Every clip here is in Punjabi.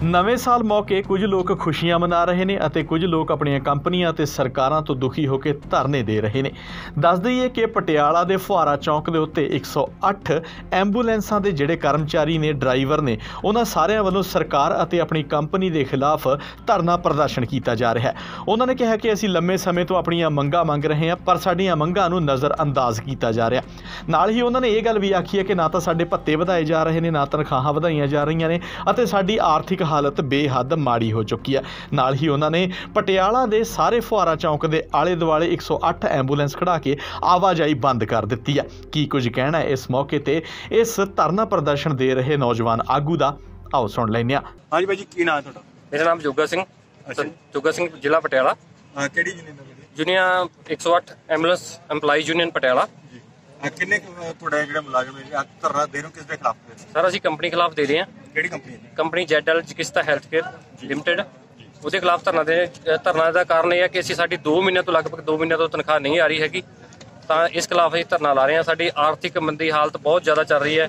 ਨਵੇਂ ਸਾਲ ਮੌਕੇ ਕੁਝ ਲੋਕ ਖੁਸ਼ੀਆਂ ਮਨਾ ਰਹੇ ਨੇ ਅਤੇ ਕੁਝ ਲੋਕ ਆਪਣੀਆਂ ਕੰਪਨੀਆਂ ਅਤੇ ਸਰਕਾਰਾਂ ਤੋਂ ਦੁਖੀ ਹੋ ਕੇ ਧਰਨੇ ਦੇ ਰਹੇ ਨੇ। ਦੱਸ ਦਈਏ ਕਿ ਪਟਿਆਲਾ ਦੇ ਫੁਹਾਰਾ ਚੌਂਕ ਦੇ ਉੱਤੇ 108 ਐਂਬੂਲੈਂਸਾਂ ਦੇ ਜਿਹੜੇ ਕਰਮਚਾਰੀ ਨੇ, ਡਰਾਈਵਰ ਨੇ, ਉਹਨਾਂ ਸਾਰਿਆਂ ਵੱਲੋਂ ਸਰਕਾਰ ਅਤੇ ਆਪਣੀ ਕੰਪਨੀ ਦੇ ਖਿਲਾਫ ਧਰਨਾ ਪ੍ਰਦਰਸ਼ਨ ਕੀਤਾ ਜਾ ਰਿਹਾ ਹੈ। ਉਹਨਾਂ ਨੇ ਕਿਹਾ ਕਿ ਅਸੀਂ ਲੰਮੇ ਸਮੇਂ ਤੋਂ ਆਪਣੀਆਂ ਮੰਗਾਂ ਮੰਗ ਰਹੇ ਹਾਂ, ਪਰ ਸਾਡੀਆਂ ਮੰਗਾਂ ਨੂੰ ਨਜ਼ਰਅੰਦਾਜ਼ ਕੀਤਾ ਜਾ ਰਿਹਾ ਨਾਲ ਹੀ ਉਹਨਾਂ ਨੇ ਇਹ ਗੱਲ ਵੀ ਆਖੀ ਹੈ ਕਿ ਨਾ ਤਾਂ ਸਾਡੇ ਭੱਤੇ ਵਧਾਏ ਜਾ ਰਹੇ ਨੇ, ਨਾ ਤਨਖਾਹਾਂ ਵਧਾਈਆਂ ਜਾ ਰਹੀਆਂ ਨੇ ਅਤੇ ਸਾਡੀ ਆਰਥਿਕ ਹਾਲਤ ਬੇਹੱਦ ਮਾੜੀ ਹੋ ਚੁੱਕੀ ਹੈ। ਨਾਲ ਹੀ ਉਹਨਾਂ ਨੇ ਪਟਿਆਲਾ ਦੇ ਸਾਰੇ ਫੁਹਾਰਾ ਚੌਂਕ ਦੇ ਆਲੇ ਦੁਆਲੇ 108 ਐਂਬੂਲੈਂਸ ਖੜਾ ਕੇ ਆਵਾਜਾਈ ਬੰਦ ਕਰ ਦਿੱਤੀ ਹੈ। ਕੀ ਕੁਝ ਕਹਿਣਾ ਹੈ ਇਸ ਮੌਕੇ ਤੇ ਇਸ ਧਰਨਾ ਪ੍ਰਦਰਸ਼ਨ ਦੇ ਰਹੇ ਨੌਜਵਾਨ ਆਗੂ ਦਾ? ਆਓ ਸੁਣ ਲੈਂਦੇ ਹਾਂ। ਹਾਂਜੀ ਭਾਈ ਜੀ ਕੀ ਨਾਮ ਹੈ ਤੁਹਾਡਾ? ਮੇਰਾ ਨਾਮ ਜੋਗਾ ਸਿੰਘ। ਜੋਗਾ ਸਿੰਘ ਜ਼ਿਲ੍ਹਾ ਪਟਿਆਲਾ। ਕਿਹੜੀ ਯੂਨੀਅਨ ਦਾ junior 108 ambulance EMPLOYEE union Patiala. ਅਹ ਕਿੰਨੇ ਕੁ, ਅਹ, ਤੁਹਾਡੇ ਜਿਹੜੇ ਮੁਲਾਜ਼ਮ ਨੇ ਜੀ, ਅੱਜ ਧਰਨਾ ਦੇ ਰਹੇ ਹੋ ਕਿਸ ਦੇ ਖਿਲਾਫ ਦੇ ਰਹੇ ਹੋ? ਸਰ ਅਸੀਂ ਕੰਪਨੀ ਖਿਲਾਫ ਦੇ ਰਹੇ ਹਾਂ। ਕਿਹੜੀ ਕੰਪਨੀ ਕੰਪਨੀ ਜੈਡਲ ਚਿਕਿਤਸਾ ਹੈਲਥਕੇਅਰ ਲਿਮਟਿਡ ਉਹਦੇ ਖਿਲਾਫ ਧਰਨਾ ਦੇ ਅ, ਧਰਨਾ ਦਾ ਕਾਰਨ ਇਹ ਹੈ ਕਿ ਅਸੀਂ ਸਾਡੀ 2 ਮਹੀਨਿਆਂ ਤੋਂ ਲਗਭਗ 2 ਮਹੀਨਿਆਂ ਤੋਂ ਤਨਖਾਹ ਨਹੀਂ ਆ ਰਹੀ ਹੈਗੀ। ਤਾਂ ਇਸ ਖਿਲਾਫ ਅਸੀਂ ਧਰਨਾ ਲਾ ਰਹੇ ਹਾਂ। ਸਾਡੀ ਆਰਥਿਕ ਮੰਦੀ ਹਾਲਤ ਬਹੁਤ ਜ਼ਿਆਦਾ ਚੱਲ ਰਹੀ ਹੈ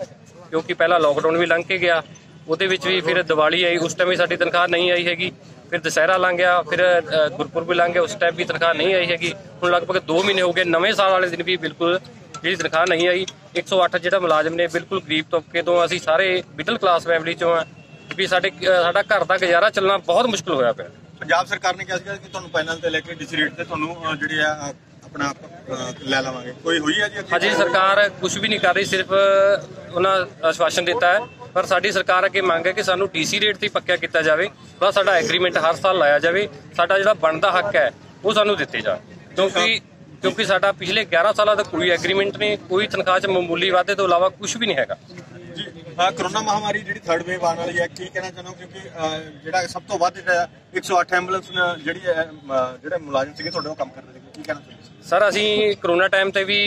ਕਿਉਂਕਿ ਪਹਿਲਾਂ ਲੋਕਡਾਊਨ ਵੀ ਲੰਘ ਕੇ ਗਿਆ। ਉਹਦੇ ਵਿੱਚ ਵੀ ਫਿਰ ਦੀਵਾਲੀ ਆਈ ਉਸ ਟਾਈਮ ਵੀ ਸਾਡੀ ਤਨਖਾਹ ਨਹੀਂ ਆਈ ਹੈਗੀ। ਫਿਰ ਦੁਸਹਿਰਾ ਲੰਘ ਗਿਆ ਫਿਰ ਅ, ਗੁਰਪੁਰਬ ਵੀ ਲੰਘ ਗਿਆ ਉਸ ਟਾਈਮ ਵੀ ਤਨਖਾਹ ਨਹੀਂ ਆਈ ਹੈਗੀ। ਹੁਣ ਲਗਭਗ 2 ਮਹੀਨੇ ਹੋ ਗਏ ਨਵੇਂ ਸਾਲ ਵਾਲੇ ਦਿਨ ਵੀ ਬਿਲਕੁਲ ਜਿਹੜੀ ਤਨਖਾਹ ਨਹੀਂ ਆਈ 108 ਜਿਹੜਾ ਮੁਲਾਜ਼ਮ ਨੇ ਬਿਲਕੁਲ ਗਰੀਬ ਤਬਕੇ ਤੋਂ ਅਸੀਂ ਸਾਰੇ ਮਿਡਲ ਕਲਾਸ ਫੈਮਿਲੀ ਚੋਂ ਆ ਵੀ ਸਾਡੇ ਸਾਡਾ ਘਰ ਦਾ ਗੁਜ਼ਾਰਾ ਚੱਲਣਾ ਬਹੁਤ ਮੁਸ਼ਕਲ ਹੋਇਆ ਪਿਆ। ਪੰਜਾਬ ਸਰਕਾਰ ਨੇ ਕਿਹਾ ਸੀਗਾ ਕਿ ਤੁਹਾਨੂੰ ਪੈਨਲ ਤੇ ਲੈ ਕੇ ਡੀਸੀ ਰੇਟ ਤੇ ਤੁਹਾਨੂੰ ਜਿਹੜੇ ਆ ਆਪਣਾ ਲੈ ਲਵਾਂਗੇ। ਕੋਈ ਹੋਈ ਹੈ ਜੀ? ਹਜੇ ਸਰਕਾਰ ਕੁਝ ਵੀ ਨਹੀਂ ਕਰ ਰਹੀ ਸਿਰਫ ਉਹਨਾਂ ਆਸ਼ਵਾਸਨ ਦਿੱਤਾ ਹੈ। ਪਰ ਸਾਡੀ ਸਰਕਾਰ ਅੱਗੇ ਮੰਗ ਹੈ ਕਿ ਸਾਨੂੰ ਡੀਸੀ ਰੇਟ ਤੇ ਪੱਕਿਆ ਕੀਤਾ ਜਾਵੇ ਬਸ ਸਾਡਾ ਐਗਰੀਮੈਂਟ ਹਰ ਸਾਲ ਲਾਇਆ ਜਾਵੇ। ਸਾਡਾ ਜਿਹੜਾ ਬਣਦਾ ਹੱਕ ਹੈ ਉਹ ਸਾਨੂੰ ਦਿੱਤੇ ਜਾਣ। ਕਿਉਂਕਿ ਕਿਉਂਕਿ ਸਾਡਾ ਪਿਛਲੇ 11 ਸਾਲਾਂ ਦਾ ਕੋਈ ਐਗਰੀਮੈਂਟ ਨਹੀਂ ਕੋਈ ਤਨਖਾਹ 'ਚ ਮਾਮੂਲੀ ਵਾਧੇ ਤੋਂ ਇਲਾਵਾ ਕੁਝ ਵੀ ਨਹੀਂ ਹੈਗਾ। ਜੀ ਕਰੋਨਾ ਮਹਾਮਾਰੀ ਜਿਹੜੀ ਥਰਡ ਵੇਵ ਆਉਣ ਵਾਲੀ ਹੈ ਕੀ ਕਹਿਣਾ ਚਾਹੁੰਦੇ ਕਿਉਂਕਿ ਜਿਹੜਾ ਸਭ ਤੋਂ ਵੱਧ ਜਿਹੜਾ 108 ਐਂਬੂਲੈਂਸ ਜਿਹੜੀ ਮੁਲਾਜ਼ਮ ਸੀਗੇ ਤੁਹਾਡੇ ਉਹ ਕੰਮ ਕਰਦੇ ਸੀਗੇ ਕੀ ਕਹਿਣਾ ਚਾਹੁੰਦੇ ਸਰ ਅਸੀਂ ਕਰੋਨਾ ਟਾਈਮ ਤੇ ਵੀ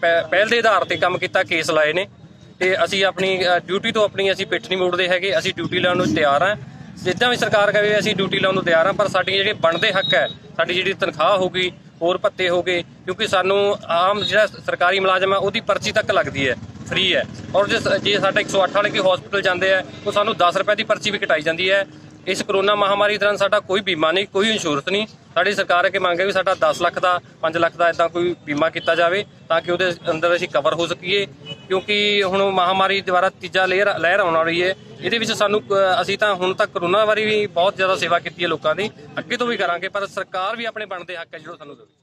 ਪਹਿਲ ਦੇ ਆਧਾਰ ਤੇ ਕੰਮ ਕੀਤਾ ਕੇਸ ਲਾਏ ਨੇ। ਤੇ ਅਸੀਂ ਆਪਣੀ ਡਿਊਟੀ ਤੋਂ ਆਪਣੀ ਅਸੀਂ ਪਿੱਠ ਨਹੀਂ ਮੋੜਦੇ ਹੈਗੇ ਅਸੀਂ ਡਿਊਟੀ ਲਾਉਣ ਨੂੰ ਤਿਆਰ ਹਾਂ। ਜਿੱਦਾਂ ਵੀ ਸਰਕਾਰ ਕਹੇ ਅਸੀਂ ਡਿਊਟੀ ਲਾਉਣ ਨੂੰ ਤਿਆਰ ਹਾਂ ਪਰ ਸਾਡੀ ਜਿਹੜੇ ਬਣਦੇ ਹੱਕ ਹੈ ਸਾਡੀ ਜਿਹੜੀ ਤਨਖਾਹ ਹੋਗੀ ਹੋਰ ਭੱਤੇ ਹੋ ਗਏ, ਕਿਉਂਕਿ ਸਾਨੂੰ ਆਮ ਜਿਹੜਾ ਸਰਕਾਰੀ ਮੁਲਾਜ਼ਮ ਹੈ, ਉਹਦੀ ਪਰਚੀ ਤੱਕ ਲੱਗਦੀ ਹੈ ਫ੍ਰੀ ਹੈ। ਔਰ ਜੇ ਜੇ ਸਾਡਾ 108 ਵਾਲੇ ਕੋਈ ਹਸਪੀਟਲ ਜਾਂਦੇ ਆ, ਉਹ ਸਾਨੂੰ 10 ਰੁਪਏ ਦੀ ਪਰਚੀ ਵੀ ਕਟਾਈ ਜਾਂਦੀ ਹੈ। ਇਸ ਕਰੋਨਾ ਮਹਾਮਾਰੀ ਦੌਰਾਨ ਸਾਡਾ ਕੋਈ ਬੀਮਾ ਨਹੀਂ, ਕੋਈ ਇੰਸ਼ੋਰੈਂਸ ਨਹੀਂ। ਸਾਡੀ ਸਰਕਾਰ ਅੱਗੇ ਮੰਗ ਹੈ ਵੀ ਸਾਡਾ 10 ਲੱਖ ਦਾ 5 ਲੱਖ ਦਾ ਇਦਾਂ ਕੋਈ ਬੀਮਾ ਕੀਤਾ ਜਾਵੇ, ਤਾਂ ਕਿ ਉਹਦੇ ਅੰਦਰ ਅਸੀਂ ਕਵਰ ਹੋ ਸਕੀਏ। ਕਿਉਂਕਿ ਹੁਣ ਮਹਾਮਾਰੀ ਦੁਆਰਾ ਤੀਜਾ ਲੇਅਰ ਲਹਿਰ ਆਉਣ ਵਾਲੀ ਹੈ ਇਹਦੇ ਵਿੱਚ ਸਾਨੂੰ ਅਸੀਂ ਤਾਂ ਹੁਣ ਤੱਕ ਕਰੋਨਾ ਵਾਰੀ ਵੀ ਬਹੁਤ ਜ਼ਿਆਦਾ ਸੇਵਾ ਕੀਤੀ ਹੈ ਲੋਕਾਂ ਦੀ। ਅੱਗੇ ਤੋਂ ਵੀ ਕਰਾਂਗੇ, ਪਰ ਸਰਕਾਰ ਵੀ ਆਪਣੇ ਬਣਦੇ ਹੱਕ ਹੈ ਜਿਹੜਾ ਸਾਨੂੰ ਦੇਵੇ